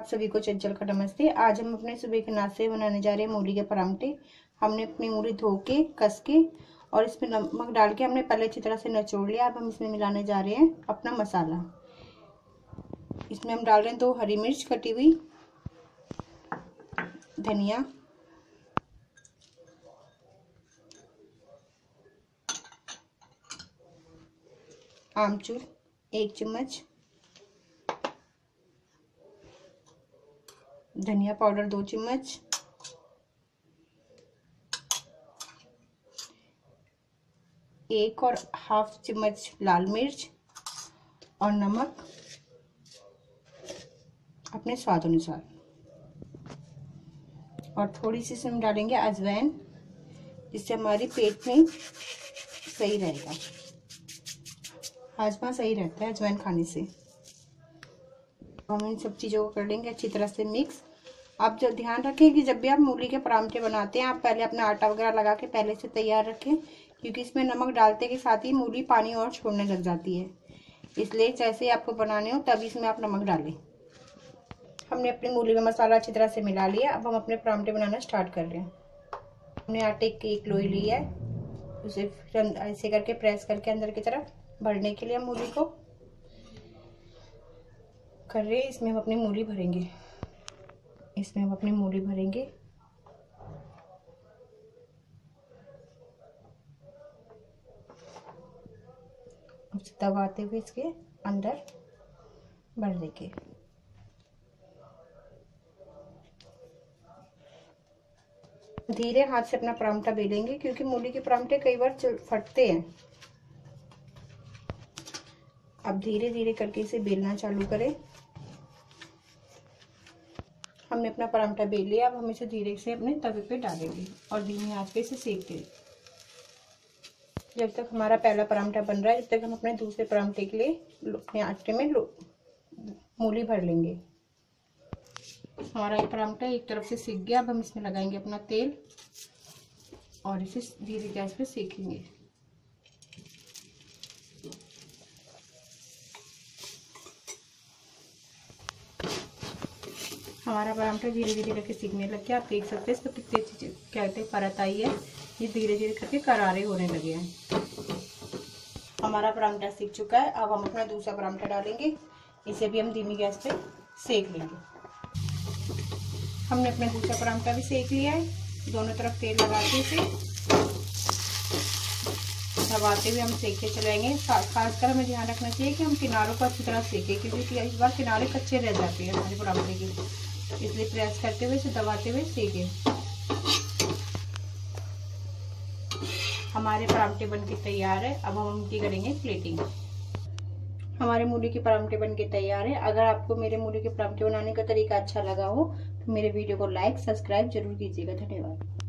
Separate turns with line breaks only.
आप सभी को चंचल का नमस्ते। आज हम अपने सुबह के नाश्ते बनाने जा रहे हैं मूली के परांठे। हमने अपनी मूली धो के, कस के और इसमें नमक डाल के हमने पहले अच्छी तरह से नचोड़ लिया। अब हम इसमें मिलाने जा रहे हैं अपना मसाला। इसमें हम डाल रहे हैं दो हरी मिर्च कटी हुई, धनिया। आमचूर, एक चम्मच। धनिया पाउडर, दो चम्मच। एक और हाफ़ चम्मच लाल मिर्च और नमक अपने स्वाद अनुसार। और थोड़ी सी इसमें डालेंगे अजवैन, जिससे हमारी पेट में सही रहेगा। हाजमा सही रहता है अजवैन खाने से। हम इन सब चीज़ों को कर लेंगे अच्छी तरह से मिक्स आप जो ध्यान रखें कि जब भी आप मूली के परांठे बनाते हैं, आप पहले अपना आटा वगैरह लगा के पहले से तैयार रखें, क्योंकि इसमें नमक डालते के साथ ही मूली पानी और छोड़ने लग जाती है। इसलिए जैसे आपको बनाने हो, तभी इसमें आप नमक डालें। हमने अपनी मूली में मसाला अच्छी तरह से मिला लिया। अब हम अपने परांठे बनाना स्टार्ट कर रहे हैं। हमने आटे की एक लोई ली है। उसे ऐसे करके प्रेस करके अंदर की तरफ़ भरने के लिए मूली को कर रहे हैं, इसमें हम अपनी मूली भरेंगे। इसमें हम अपनी मूली भरेंगे। दबाते हुए इसके अंदर भर देंगे। धीरे हाथ से अपना परामठा बेलेंगे, क्योंकि मूली के परामठे कई बार फटते हैं। अब धीरे धीरे करके इसे बेलना चालू करें। हमने अपना परामठा बेल लिया, अब हम इसे धीरे से अपने तवे पे डालेंगे और धीमी आँच पे इसे सेक देंगे जब तक हमारा पहला परामठा बन रहा है, जब तक हम अपने दूसरे परामठे के लिए अपने आटे में मूली भर लेंगे। हमारा ये परामठा एक तरफ़ से सीख गया, अब हम इसमें लगाएँगे अपना तेल और इसे धीरे गैस पे सेकेंगे। हमारा पराठा धीरे धीरे करके सीखने लग गया। आप देख सकते हैं इसको कितनी अच्छी क्या कहते हैं, परत आई है। ये धीरे धीरे करके करारे होने लगे हैं। हमारा पराठा सीख चुका है। अब हम अपना दूसरा पराठा डालेंगे। इसे भी हम धीमी गैस पे सेक लेंगे। हमने अपना दूसरा पराठा भी सेक लिया है। दोनों तरफ़ तेल लगा के इसे दबाते हुए हम सेकते चलाएँगे। खासकर हमें ध्यान रखना चाहिए कि हम किनारों को अच्छी तरह सेकें, क्योंकि इस बार किनारे कच्चे रह जाते हैं हमारे पराठे के। इसलिए प्रेस करते हुए, इसे दबाते हुए सीखे हमारे परामठे बन के तैयार है। अब हम उनकी करेंगे प्लेटिंग हमारे मूली के परामठे बन के तैयार है। अगर आपको मेरे मूली के परामठे बनाने का तरीका अच्छा लगा हो तो मेरे वीडियो को लाइक सब्सक्राइब ज़रूर कीजिएगा। धन्यवाद।